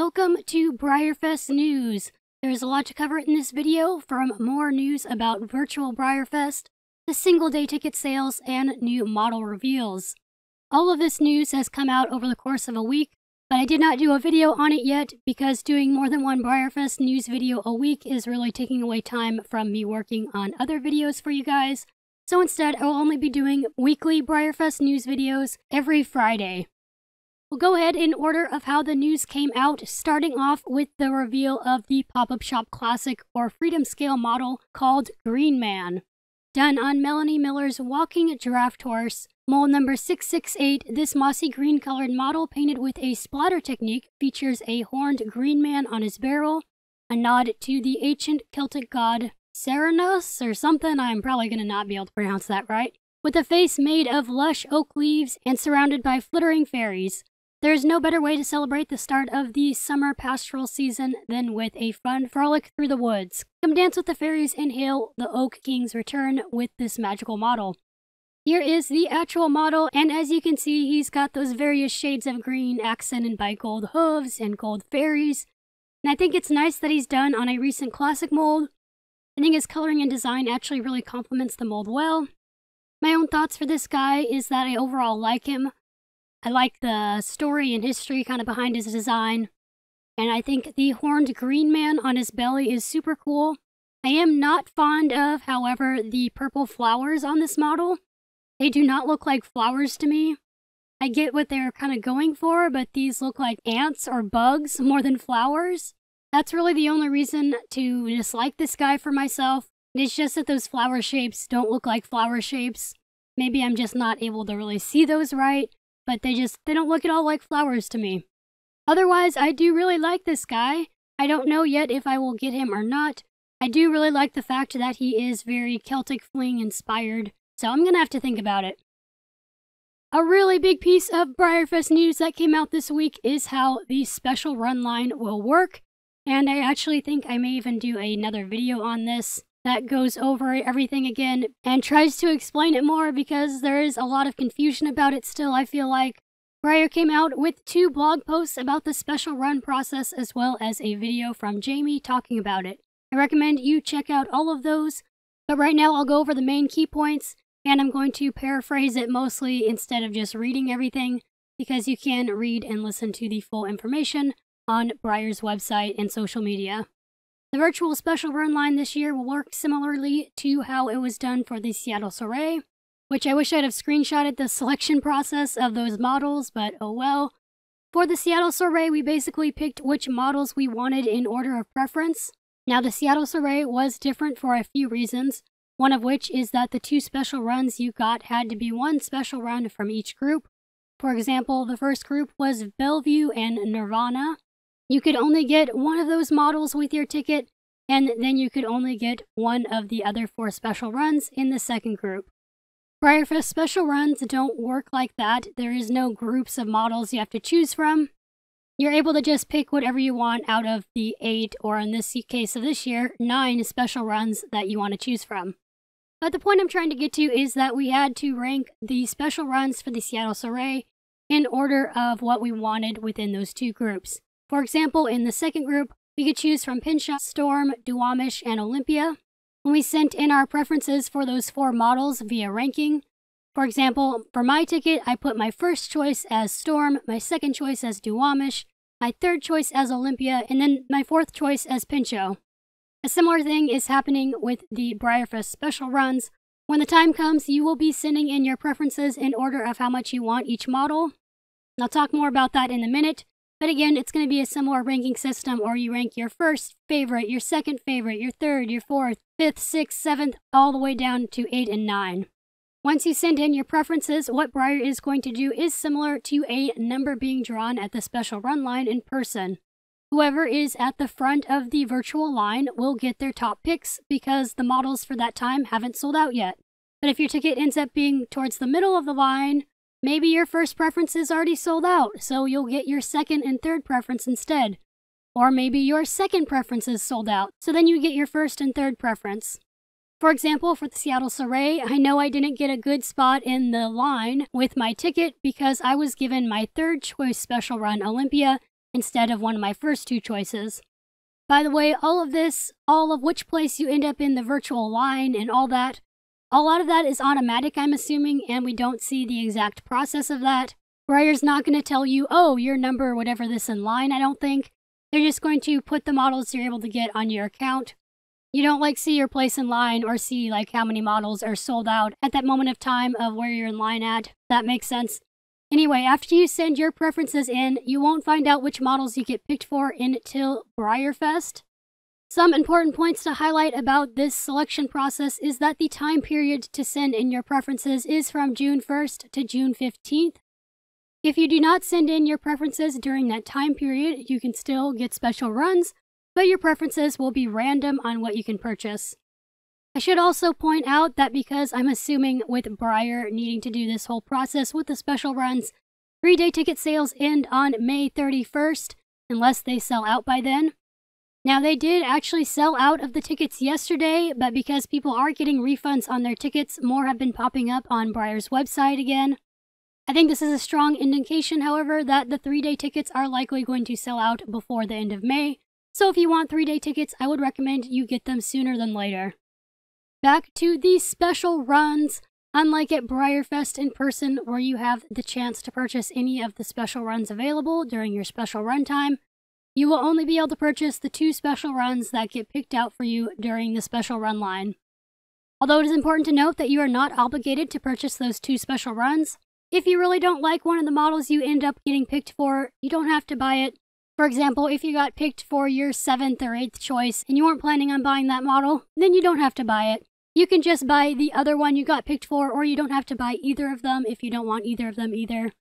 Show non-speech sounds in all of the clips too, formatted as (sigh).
Welcome to Breyerfest News. There's a lot to cover in this video, from more news about virtual Breyerfest, to single day ticket sales, and new model reveals. All of this news has come out over the course of a week, but I did not do a video on it yet because doing more than one Breyerfest news video a week is really taking away time from me working on other videos for you guys. So instead, I will only be doing weekly Breyerfest news videos every Friday. We'll go ahead in order of how the news came out, starting off with the reveal of the pop-up shop classic or freedom scale model called Green Man. Done on Melanie Miller's walking draft horse, mold number 668, this mossy green colored model painted with a splatter technique features a horned green man on his barrel, a nod to the ancient Celtic god Cernunnos or something, I'm probably going to not be able to pronounce that right, with a face made of lush oak leaves and surrounded by flittering fairies. There is no better way to celebrate the start of the summer pastoral season than with a fun frolic through the woods. Come dance with the fairies and hail the Oak King's return with this magical model. Here is the actual model, and as you can see, he's got those various shades of green accented by gold hooves and gold fairies. And I think it's nice that he's done on a recent classic mold. I think his coloring and design actually really complements the mold well. My own thoughts for this guy is that I overall like him. I like the story and history kind of behind his design. And I think the horned green man on his belly is super cool. I am not fond of, however, the purple flowers on this model. They do not look like flowers to me. I get what they're kind of going for, but these look like ants or bugs more than flowers. That's really the only reason to dislike this guy for myself. It's just that those flower shapes don't look like flower shapes. Maybe I'm just not able to really see those right but they just, they don't look at all like flowers to me. Otherwise, I do really like this guy. I don't know yet if I will get him or not. I do really like the fact that he is very Celtic Fling inspired, so I'm gonna have to think about it. A really big piece of Breyerfest news that came out this week is how the special run line will work, and I actually think I may even do another video on this that goes over everything again and tries to explain it more because there is a lot of confusion about it still, I feel like. Breyer came out with two blog posts about the special run process as well as a video from Jamie talking about it. I recommend you check out all of those, but right now I'll go over the main key points and I'm going to paraphrase it mostly instead of just reading everything because you can read and listen to the full information on Breyer's website and social media. The virtual special run line this year will work similarly to how it was done for the Seattle Soiree, which I wish I'd have screenshotted the (laughs) selection process of those models, but oh well. For the Seattle Soiree, we basically picked which models we wanted in order of preference. Now, the Seattle Soiree was different for a few reasons, one of which is that the two special runs you got had to be one special run from each group. For example, the first group was Bellevue and Nirvana, you could only get one of those models with your ticket, and then you could only get one of the other four special runs in the second group. Breyerfest special runs don't work like that. There is no groups of models you have to choose from. You're able to just pick whatever you want out of the eight, or in this case of this year, nine special runs that you want to choose from. But the point I'm trying to get to is that we had to rank the special runs for the Seattle Soiree in order of what we wanted within those two groups. For example, in the second group, we could choose from Pinchot, Storm, Duwamish, and Olympia. When we sent in our preferences for those four models via ranking, for example, for my ticket, I put my first choice as Storm, my second choice as Duwamish, my third choice as Olympia, and then my fourth choice as Pinchot. A similar thing is happening with the Breyerfest special runs. When the time comes, you will be sending in your preferences in order of how much you want each model. I'll talk more about that in a minute, but again, it's going to be a similar ranking system, or you rank your first favorite, your second favorite, your third, your fourth, fifth, sixth, seventh, all the way down to eight and nine. Once you send in your preferences, what Breyer is going to do is similar to a number being drawn at the special run line in person. Whoever is at the front of the virtual line will get their top picks because the models for that time haven't sold out yet. But if your ticket ends up being towards the middle of the line, Maybe your first preference is already sold out, so you'll get your second and third preference instead. Or maybe your second preference is sold out, so then you get your first and third preference. For example, for the Seattle Soiree, I know I didn't get a good spot in the line with my ticket because I was given my third choice special run Olympia instead of one of my first two choices. By the way, all of this, all of which place you end up in the virtual line and all that, a lot of that is automatic, I'm assuming, and we don't see the exact process of that. Breyer's not going to tell you, oh, your number, whatever this in line, I don't think. They're just going to put the models you're able to get on your account. You don't like see your place in line or see like how many models are sold out at that moment of time of where you're in line at. That makes sense. Anyway, after you send your preferences in, you won't find out which models you get picked for until BreyerFest. Some important points to highlight about this selection process is that the time period to send in your preferences is from June 1st to June 15th. If you do not send in your preferences during that time period, you can still get special runs, but your preferences will be random on what you can purchase. I should also point out that because I'm assuming with Breyer needing to do this whole process with the special runs, three day ticket sales end on May 31st, unless they sell out by then. Now, they did actually sell out of the tickets yesterday, but because people are getting refunds on their tickets, more have been popping up on Breyer's website again. I think this is a strong indication, however, that the three day tickets are likely going to sell out before the end of May. So if you want three day tickets, I would recommend you get them sooner than later. Back to these special runs. Unlike at BreyerFest in person, where you have the chance to purchase any of the special runs available during your special run time, you will only be able to purchase the two special runs that get picked out for you during the special run line. Although it is important to note that you are not obligated to purchase those two special runs, if you really don't like one of the models you end up getting picked for, you don't have to buy it. For example, if you got picked for your 7th or 8th choice and you weren't planning on buying that model, then you don't have to buy it. You can just buy the other one you got picked for, or you don't have to buy either of them if you don't want either of them either.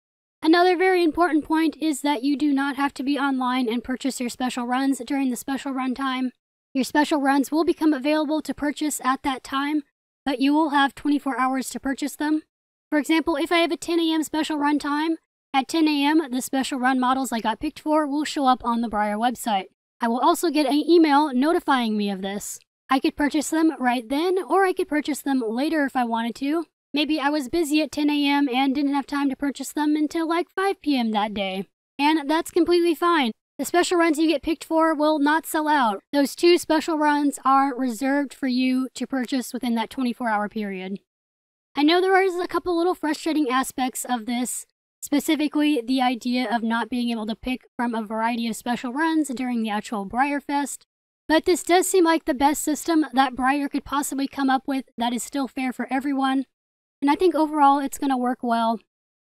Another very important point is that you do not have to be online and purchase your special runs during the special run time. Your special runs will become available to purchase at that time, but you will have 24 hours to purchase them. For example, if I have a 10 a.m. special run time, at 10 a.m., the special run models I got picked for will show up on the Breyer website. I will also get an email notifying me of this. I could purchase them right then, or I could purchase them later if I wanted to. Maybe I was busy at 10 a.m. and didn't have time to purchase them until like 5 p.m. that day. And that's completely fine. The special runs you get picked for will not sell out. Those two special runs are reserved for you to purchase within that 24 hour period. I know there is a couple little frustrating aspects of this, specifically the idea of not being able to pick from a variety of special runs during the actual BreyerFest. But this does seem like the best system that Breyer could possibly come up with that is still fair for everyone, and I think overall it's going to work well.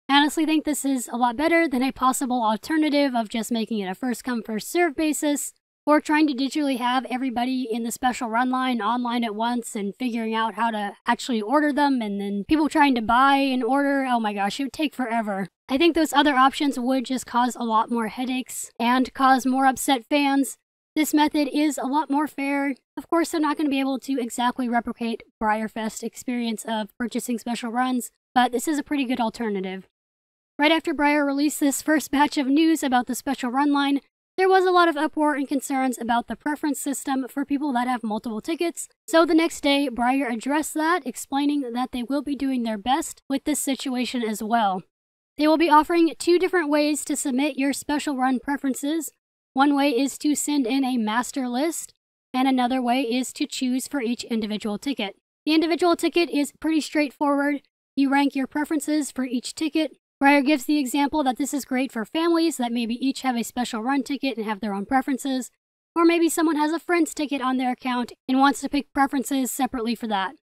I honestly think this is a lot better than a possible alternative of just making it a first come first serve basis, or trying to digitally have everybody in the special run line online at once and figuring out how to actually order them, and then people trying to buy and order. Oh my gosh, it would take forever. I think those other options would just cause a lot more headaches and cause more upset fans. This method is a lot more fair. Of course, they're not going to be able to exactly replicate BreyerFest experience of purchasing special runs, but this is a pretty good alternative. Right after Breyer released this first (laughs) batch of news about the special run line, there was a lot of uproar and concerns about the preference system for people that have multiple tickets. So the next day, Breyer addressed that, explaining that they will be doing their best with this situation as well. They will be offering two different ways to submit your special run preferences. One way is to send in a master list, and another way is to choose for each individual ticket. The individual ticket is pretty straightforward. You rank your preferences for each ticket. Breyer gives the example that this is great for families that maybe each have a special run ticket and have their own preferences, or maybe someone has a friend's ticket on their account and wants to pick preferences separately for that.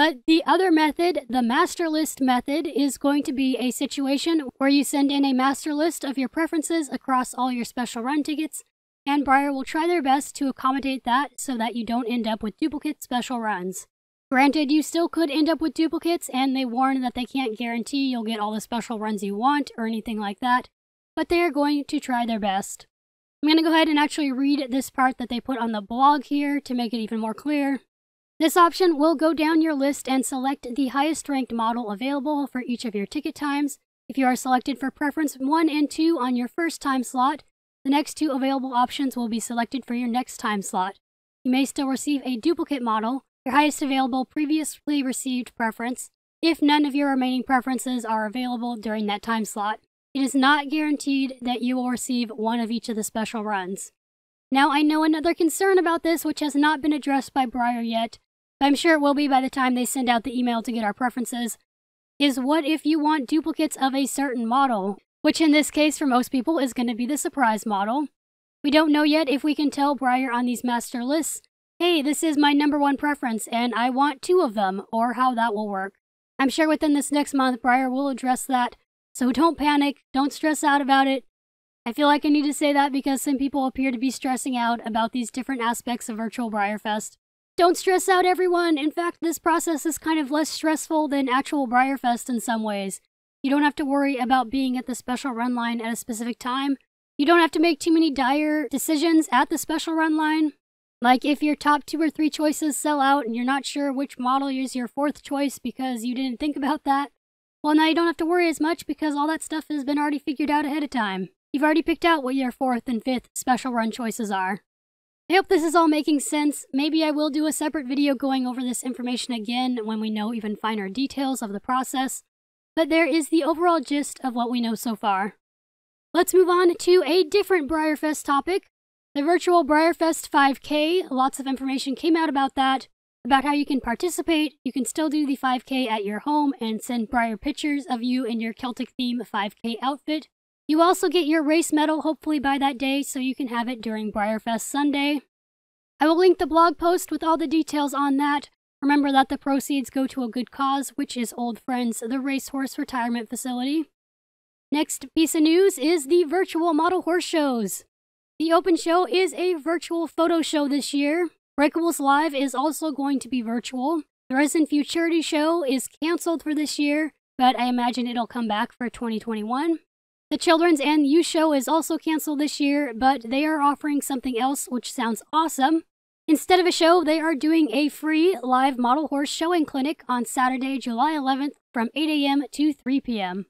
But the other method, the master list method, is going to be a situation where you send in a master list of your preferences across all your special run tickets, and Breyer will try their best to accommodate that so that you don't end up with duplicate special runs. Granted, you still could end up with duplicates, and they warn that they can't guarantee you'll get all the special runs you want or anything like that, but they are going to try their best. I'm going to go ahead and actually read this part that they put on the blog here to make it even more clear. This option will go down your list and select the highest ranked model available for each of your ticket times. If you are selected for preference 1 and 2 on your first time slot, the next two available options will be selected for your next time slot. You may still receive a duplicate model, your highest available previously received preference, if none of your remaining preferences are available during that time slot. it is not guaranteed that you will receive one of each of the special runs. Now, I know another concern about this, which has not been addressed by Breyer yet, I'm sure it will be by the time they send out the email to get our preferences, is what if you want duplicates of a certain model, which in this case for most people is going to be the surprise model. We don't know yet if we can tell Breyer on these master lists, hey, this is my number one preference and I want two of them, or how that will work. I'm sure within this next month, Breyer will address that, so don't panic, don't stress out about it. I feel like I need to say that because some people appear to be stressing out about these different aspects of Virtual Breyerfest. Don't stress out, everyone! In fact, this process is kind of less stressful than actual Breyerfest in some ways. You don't have to worry about being at the special run line at a specific time. You don't have to make too many dire decisions at the special run line. Like if your top two or three choices sell out and you're not sure which model is your fourth choice because you didn't think about that, well now you don't have to worry as much because all that stuff has been already figured out ahead of time. You've already picked out what your fourth and fifth special run choices are. I hope this is all making sense. Maybe I will do a separate video going over this information again when we know even finer details of the process, but there is the overall gist of what we know so far. Let's move on to a different Breyerfest topic. The virtual Breyerfest 5K, lots of information came out about that, about how you can participate. You can still do the 5K at your home and send Breyer pictures of you in your Celtic theme 5K outfit. You also get your race medal hopefully by that day so you can have it during Breyerfest Sunday. I will link the blog post with all the details on that. Remember that the proceeds go to a good cause, which is Old Friends, the racehorse retirement facility. Next piece of news is the virtual model horse shows. The Open Show is a virtual photo show this year. Breakables Live is also going to be virtual. The Resin Futurity Show is canceled for this year, but I imagine it'll come back for 2021. The Children's and Youth Show is also canceled this year, but they are offering something else which sounds awesome. Instead of a show, they are doing a free live model horse showing clinic on Saturday, July 11th from 8 a.m. to 3 p.m.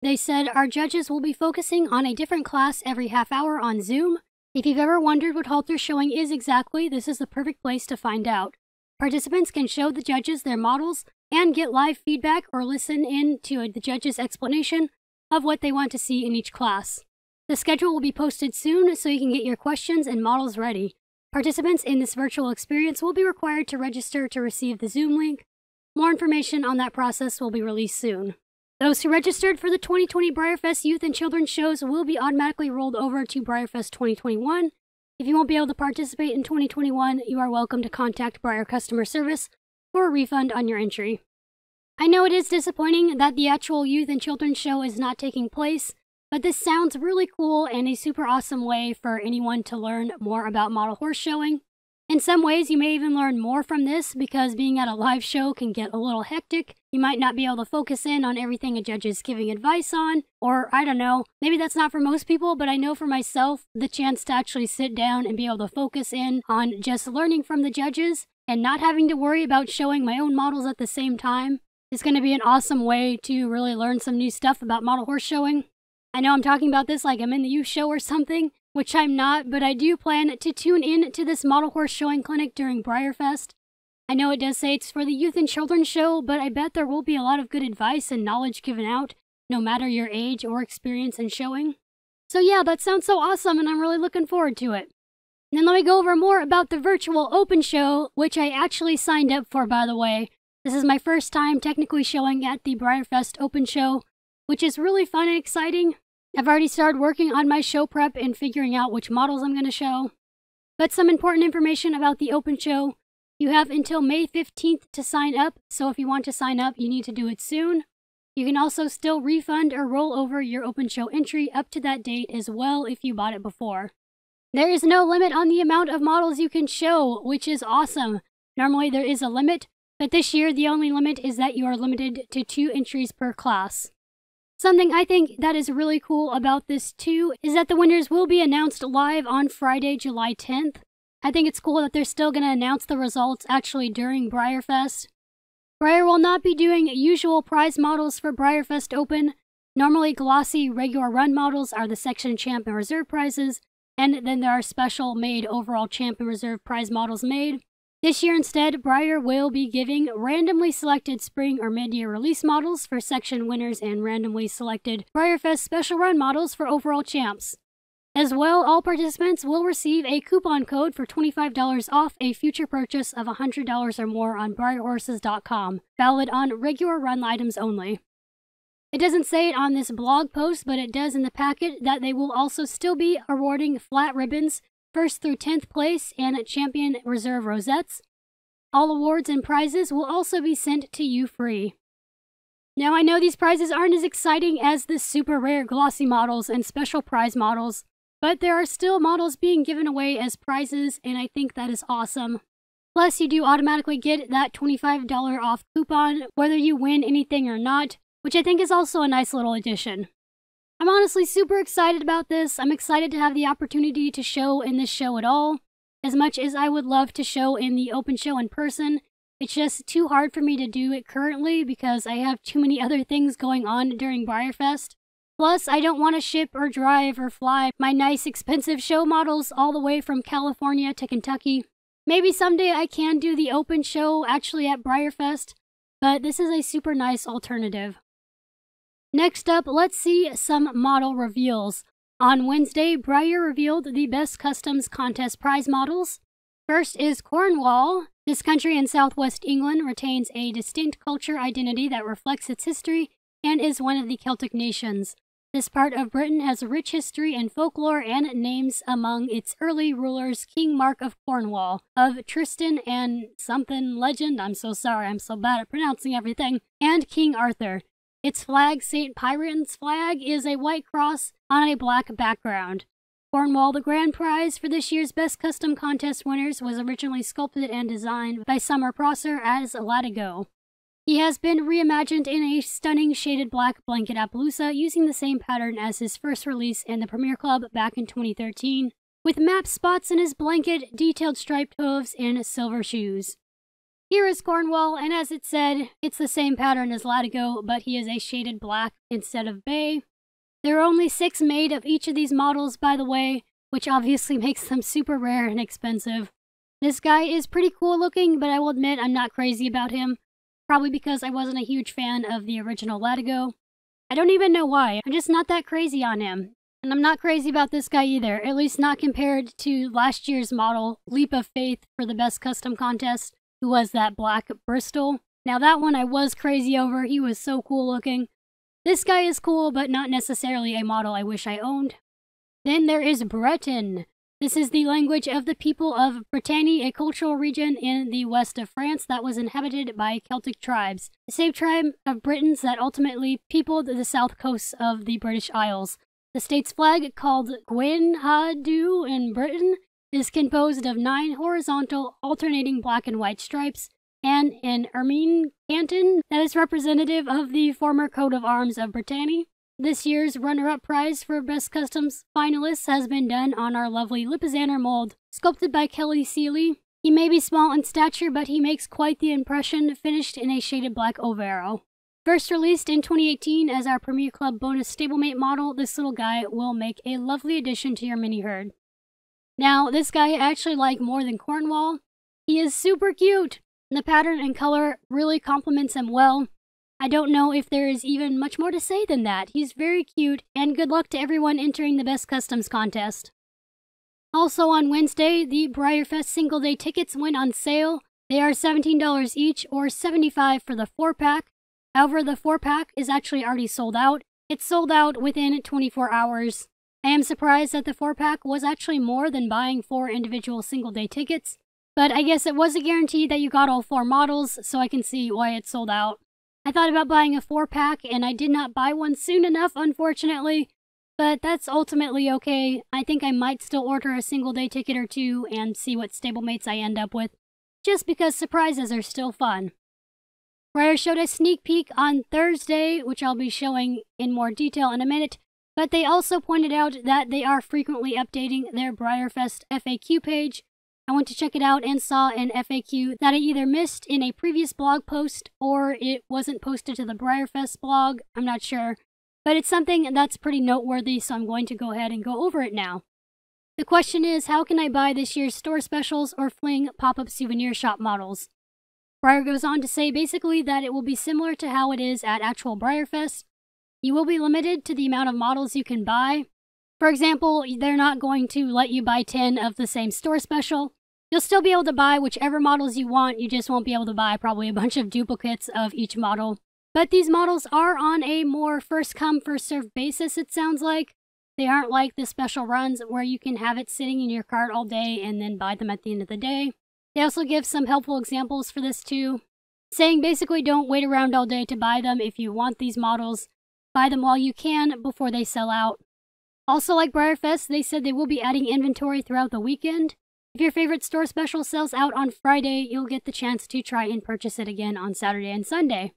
They said our judges will be focusing on a different class every half hour on Zoom. If you've ever wondered what halter showing is exactly, this is the perfect place to find out. Participants can show the judges their models and get live feedback or listen in to the judge's explanation of what they want to see in each class. The schedule will be posted soon so you can get your questions and models ready. Participants in this virtual experience will be required to register to receive the Zoom link. More information on that process will be released soon. Those who registered for the 2020 Breyerfest Youth and Children's shows will be automatically rolled over to Breyerfest 2021. If you won't be able to participate in 2021, you are welcome to contact Breyer Customer Service for a refund on your entry. I know it is disappointing that the actual youth and children's show is not taking place, but this sounds really cool and a super awesome way for anyone to learn more about model horse showing. In some ways, you may even learn more from this because being at a live show can get a little hectic. You might not be able to focus in on everything a judge is giving advice on, or I don't know, maybe that's not for most people, but I know for myself, the chance to actually sit down and be able to focus in on just learning from the judges and not having to worry about showing my own models at the same time is going to be an awesome way to really learn some new stuff about model horse showing. I know I'm talking about this like I'm in the youth show or something, which I'm not, but I do plan to tune in to this model horse showing clinic during Breyerfest. I know it does say it's for the youth and children's show, but I bet there will be a lot of good advice and knowledge given out, no matter your age or experience in showing. So yeah, that sounds so awesome and I'm really looking forward to it. And then let me go over more about the virtual open show, which I actually signed up for by the way. This is my first time technically showing at the Breyerfest Open Show, which is really fun and exciting. I've already started working on my show prep and figuring out which models I'm going to show. But some important information about the Open Show. You have until May 15th to sign up, so if you want to sign up, you need to do it soon. You can also still refund or roll over your Open Show entry up to that date as well if you bought it before. There is no limit on the amount of models you can show, which is awesome. Normally there is a limit, but this year the only limit is that you are limited to two entries per class. Something I think that is really cool about this too is that the winners will be announced live on Friday, July 10th. I think it's cool that they're still going to announce the results actually during Breyerfest. Breyer will not be doing usual prize models for Breyerfest Open. Normally, glossy regular run models are the section champ and reserve prizes, and then there are special made overall champ and reserve prize models made. This year instead, Breyer will be giving randomly selected spring or mid-year release models for section winners and randomly selected BreyerFest special run models for overall champs. As well, all participants will receive a coupon code for $25 off a future purchase of $100 or more on BreyerHorses.com, valid on regular run items only. It doesn't say it on this blog post, but it does in the packet that they will also still be awarding flat ribbons, first through 10th place, and champion reserve rosettes. All awards and prizes will also be sent to you free. Now, I know these prizes aren't as exciting as the super rare glossy models and special prize models, but there are still models being given away as prizes, and I think that is awesome. Plus, you do automatically get that $25 off coupon whether you win anything or not, which I think is also a nice little addition. I'm honestly super excited about this. I'm excited to have the opportunity to show in this show at all. As much as I would love to show in the open show in person, it's just too hard for me to do it currently because I have too many other things going on during BreyerFest. Plus, I don't want to ship or drive or fly my nice expensive show models all the way from California to Kentucky. Maybe someday I can do the open show actually at BreyerFest, but this is a super nice alternative. Next up, let's see some model reveals. On Wednesday, Breyer revealed the Best Customs Contest prize models. First is Cornwall. This country in southwest England retains a distinct culture identity that reflects its history and is one of the Celtic nations. This part of Britain has a rich history and folklore and names among its early rulers King Mark of Cornwall, of Tristan and something legend, I'm so sorry, I'm so bad at pronouncing everything, and King Arthur. Its flag, St. Piran's flag, is a white cross on a black background. Cornwall, the grand prize for this year's Best Custom Contest winners, was originally sculpted and designed by Sommer Prosser as Latigo. He has been reimagined in a stunning shaded black blanket Appaloosa using the same pattern as his first release in the Premier Club back in 2013, with map spots in his blanket, detailed striped hooves, and silver shoes. Here is Cornwall, and as it said, it's the same pattern as Latigo, but he is a shaded black instead of bay. There are only six made of each of these models, by the way, which obviously (laughs) makes them super rare and expensive. This guy is pretty cool looking, but I will admit I'm not crazy about him. Probably because I wasn't a huge fan of the original Latigo. I don't even know why, I'm just not that crazy on him. And I'm not crazy about this guy either, at least not compared to last year's model, Leap of Faith, for the best custom contest, who was that black Bristol. Now that one I was crazy over, he was so cool looking. This guy is cool, but not necessarily a model I wish I owned. Then there is Breton. This is the language of the people of Brittany, a cultural region in the west of France that was inhabited by Celtic tribes, the same tribe of Britons that ultimately peopled the south coast of the British Isles. The state's flag, called Gwenn-ha-du in Breton, is composed of nine horizontal, alternating black and white stripes, and an ermine canton that is representative of the former coat of arms of Brittany. This year's runner-up prize for Best Customs finalists has been done on our lovely Lipizzaner mold, sculpted by Kelly Seeley. He may be small in stature, but he makes quite the impression, finished in a shaded black Overo. First released in 2018 as our Premier Club bonus stablemate model, this little guy will make a lovely addition to your mini herd. Now, this guy I actually like more than Cornwall. He is super cute! The pattern and color really complements him well, I don't know if there is even much more to say than that. He's very cute, and good luck to everyone entering the Best Customs contest. Also on Wednesday, the BreyerFest single day tickets went on sale. They are $17 each or $75 for the 4 pack. However, the 4 pack is actually already sold out. It's sold out within 24 hours. I am surprised that the 4 pack was actually more than buying four individual single day tickets, but I guess it was a guarantee that you got all four models, so I can see why it sold out. I thought about buying a four pack and I did not buy one soon enough, unfortunately. But that's ultimately okay. I think I might still order a single day ticket or two and see what stablemates I end up with, just because surprises are still fun. Breyer showed a sneak peek on Thursday, which I'll be showing in more detail in a minute, but they also pointed out that they are frequently updating their BreyerFest FAQ page I went to check it out and saw an FAQ that I either missed in a previous blog post or it wasn't posted to the BreyerFest blog. I'm not sure. But it's something that's pretty noteworthy, so I'm going to go ahead and go over it now. The question is, how can I buy this year's store specials or fling pop-up souvenir shop models? Breyer goes on to say basically that it will be similar to how it is at actual Breyerfest. You will be limited to the amount of models you can buy. For example, they're not going to let you buy 10 of the same store special. You'll still be able to buy whichever models you want, you just won't be able to buy probably a bunch of duplicates of each model. But these models are on a more first come, first served basis, it sounds like. They aren't like the special runs where you can have it sitting in your cart all day and then buy them at the end of the day. They also give some helpful examples for this too, saying basically don't wait around all day to buy them if you want these models. Buy them while you can before they sell out. Also, like Breyerfest, they said they will be adding inventory throughout the weekend, if your favorite store special sells out on Friday, you'll get the chance to try and purchase it again on Saturday and Sunday.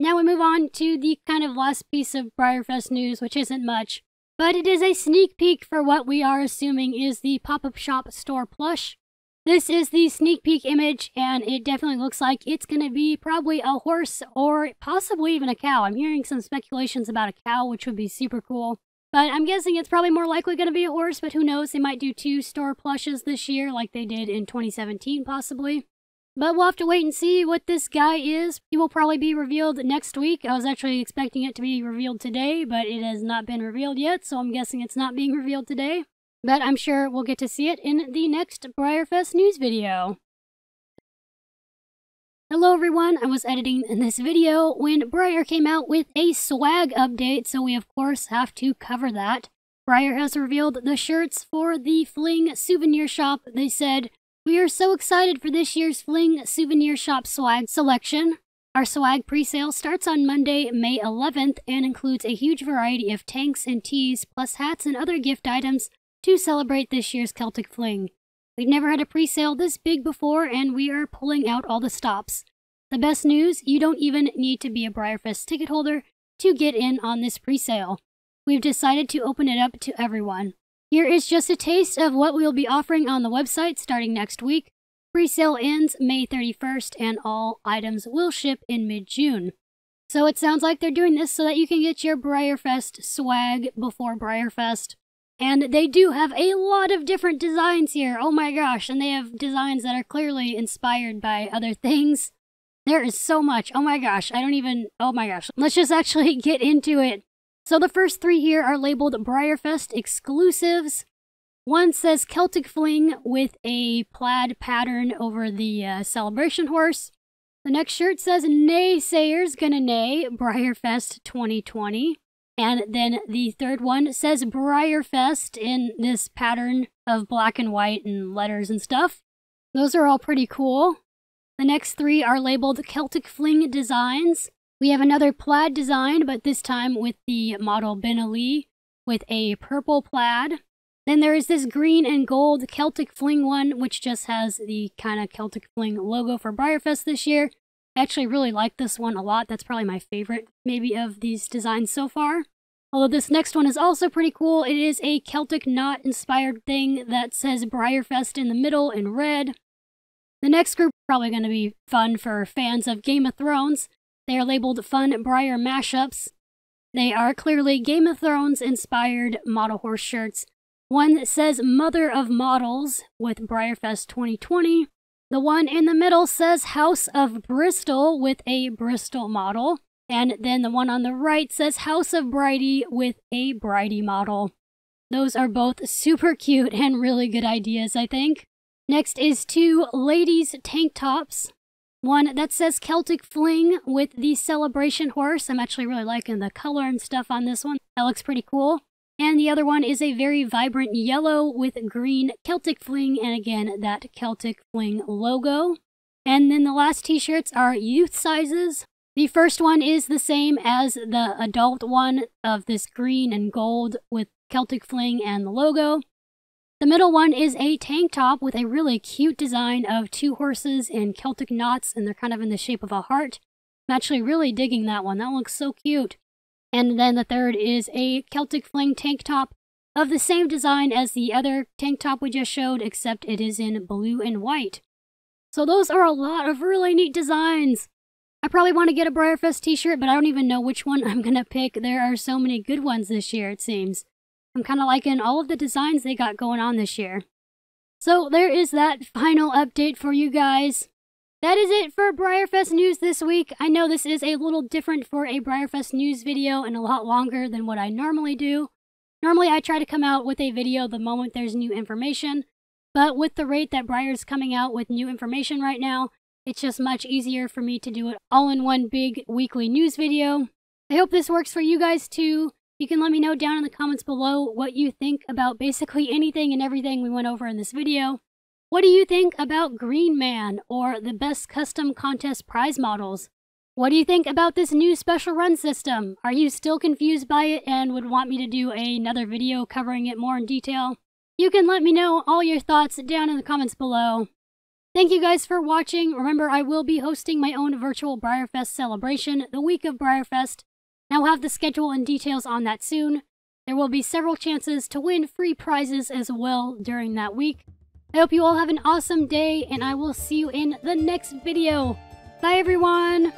Now we move on to the kind of last piece of Breyerfest news, which isn't much, but it is a sneak peek for what we are assuming is the pop-up shop store plush. This is the sneak peek image, and it definitely looks like it's going to be probably a horse or possibly even a cow. I'm hearing some speculations about a cow, which would be super cool. But I'm guessing it's probably more likely going to be a horse, but who knows? They might do two store plushes this year like they did in 2017, possibly. But we'll have to wait and see what this guy is. He will probably be revealed next week. I was actually expecting it to be revealed today, but it has not been revealed yet, so I'm guessing it's not being revealed today. But I'm sure we'll get to see it in the next Breyerfest news video. Hello everyone, I was editing this video when Breyer came out with a swag update, so we of course have to cover that. Breyer has revealed the shirts for the Fling souvenir shop. They said, We are so excited for this year's Fling souvenir shop swag selection. Our swag pre-sale starts on Monday, May 11th, and includes a huge variety of tanks and tees, plus hats and other gift items to celebrate this year's Celtic Fling. We've never had a pre-sale this big before, and we are pulling out all the stops. The best news, you don't even need to be a Breyerfest ticket holder to get in on this pre-sale. We've decided to open it up to everyone. Here is just a taste of what we'll be offering on the website starting next week. Pre-sale ends May 31st and all items will ship in mid-June. So it sounds like they're doing this so that you can get your Breyerfest swag before Breyerfest. And they do have a lot of different designs here. Oh my gosh. And they have designs that are clearly inspired by other things. There is so much. Oh my gosh. I don't even. Oh my gosh. Let's just actually (laughs) get into it. So the first three here are labeled Breyerfest exclusives. One says Celtic Fling with a plaid pattern over the uh, celebration horse. The next shirt says Naysayers Gonna Nay Breyerfest 2020. And then the third one says Breyerfest in this pattern of black and white and letters and stuff. Those are all pretty cool. The next three are labeled Celtic Fling designs. We have another plaid design, but this time with the model Benali with a purple plaid. Then there is this green and gold Celtic Fling one, which just has the kind of Celtic Fling logo for Breyerfest this year. I actually really like this one a lot. That's probably my favorite, maybe, of these designs so far. Although this next one is also pretty cool. It is a Celtic knot inspired thing that says Breyerfest in the middle in red. The next group probably going to be fun for fans of Game of Thrones. They are labeled Fun Breyer Mashups. They are clearly Game of Thrones inspired model horse shirts. One says Mother of Models with Breyerfest 2020. The one in the middle says House of Bristol with a Bristol model. And then the one on the right says House of Bridie with a Bridie model. Those are both super cute and really good ideas, I think. Next is two ladies' tank tops. One that says Celtic Fling with the celebration horse. I'm actually really liking the color and stuff on this one. That looks pretty cool. And the other one is a very vibrant yellow with green Celtic Fling, and again, that Celtic Fling logo. And then the last t-shirts are youth sizes. The first one is the same as the adult one of this green and gold with Celtic Fling and the logo. The middle one is a tank top with a really cute design of two horses and Celtic knots, and they're kind of in the shape of a heart. I'm actually really digging that one. That looks so cute. And then the third is a Celtic Fling tank top of the same design as the other tank top we just showed, except it is in blue and white. So those are a lot of really neat designs. I probably want to get a Breyerfest t-shirt, but I don't even know which one (laughs) I'm going to pick. There are so many good ones this year, it seems. I'm kind of liking all of the designs they got going on this year. So there is that final update for you guys. That is it for Breyerfest news this week. I know this is a little different for a Breyerfest news video and a lot longer than what I normally do. Normally I try to come out with a video the moment there's new information, but with the rate that Breyer's coming out with new information right now, it's just much easier for me to do it all in one big weekly news video. I hope this works for you guys too. You can let me know down in the comments below what you think about basically anything and everything we went over in this video. What do you think about Green Man or the best custom contest prize models? What do you think about this new special run system? Are you still confused by it and would want me to do another video covering it more in detail? You can let me know all your thoughts down in the comments below. Thank you guys for watching. Remember, I will be hosting my own virtual Breyerfest celebration the week of Breyerfest. Now we'll have the schedule and details on that soon. There will be several chances to win free prizes as well during that week. I hope you all have an awesome day, and I will see you in the next video. Bye, everyone!